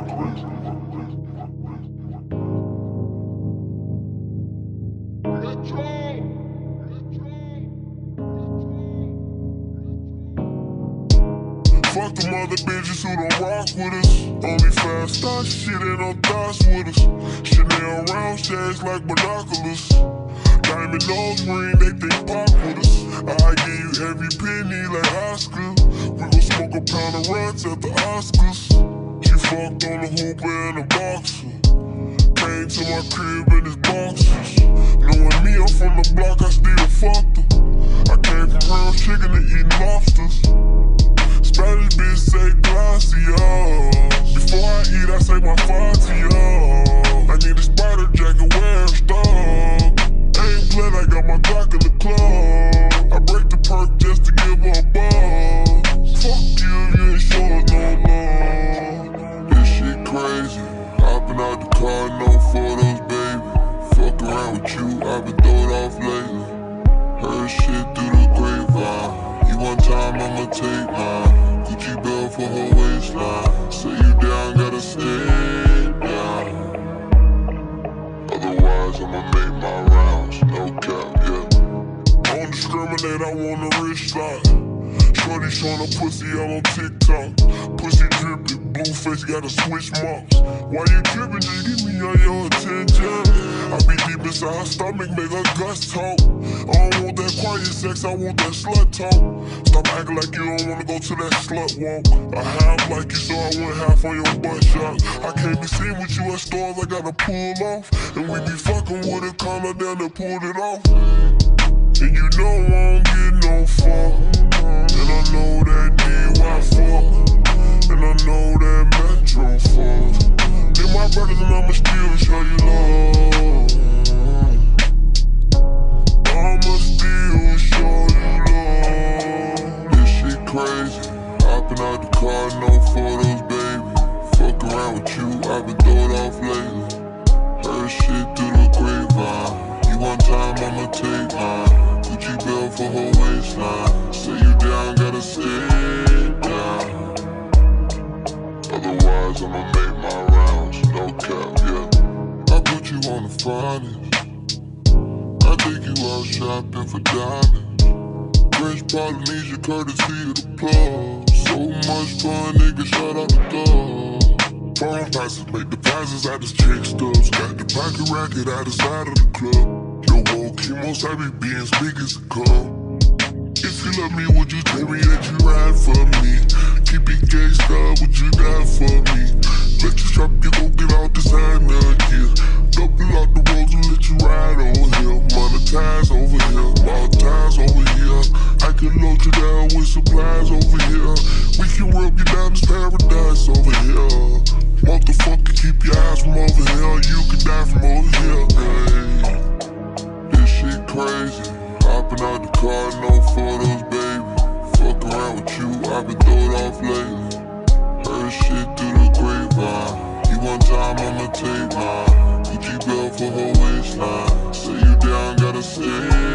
Fuck them other bitches who don't rock with us. Only fast star shit ain't no thoughts with us. Chanel round shades like binoculars. Diamond nose ring, they think pop with us. I give you every penny like Oscar. We gon' smoke a pound of Runtz at the Oscars. She fucked on the hooper and a boxer. Came to my crib in his boxers. Knowing me, I'm from the block, I still fucked her. I came from real chicken to eating lobsters. Spanish bitch say gracias. Before I eat, I say my fatio. With you, I've been throwed off lately. Heard shit through the grapevine. You one time, I'ma take mine. Gucci belt for her waistline. Say you down, gotta stay down. Otherwise, I'ma make my rounds. No cap, yeah. Don't discriminate, I want a rich slot. Shorty showing her pussy all on TikTok. Pussy dripping, blue face got a switch marks. Why you tripping? Just give me all your inside her stomach, make her guts talk. I don't want that quiet sex, I want that slut talk. Stop acting like you don't wanna go to that slut walk. I have like you, so I went half on your butt shot. I can't be seen with you at stores, I gotta pull off. And we be fucking with it, calm her down and pull it off. And you know I don't get no fuck. And I know that DY fuck. And I know that Metro fuck. They my brothers and I'ma still show you love. Been throwed off lately. Heard shit through the grapevine. You one time, I'ma take mine. Gucci belt for her waistline. Say you down, gotta stay down. Otherwise, I'ma make my rounds. No cap, yeah. I put you on the finest. I take you out shopping for diamonds. French Polynesia, courtesy of the plug. So much fun, nigga, shout out the dog. Phone passes make deposits out this chick stubs. Got the pocket racket out the side of the club. Yo, whole chemos, I be being big as a cup. If you love me, would you tell me that you ride for me? Keep it gangsta, would you die for me? Let you shop, you go get out designer gear. Double out the roads and let you ride over here. Monetize over here, monetize over here. I can load you down with supplies over here. We can rub you down this paradise crazy. Hopping out the car, no photos, baby. Fuck around with you, I've been throwed off lately. Heard shit through the grapevine. You one time, I'ma take mine. Gucci belt for her waistline. Say you down, gotta stay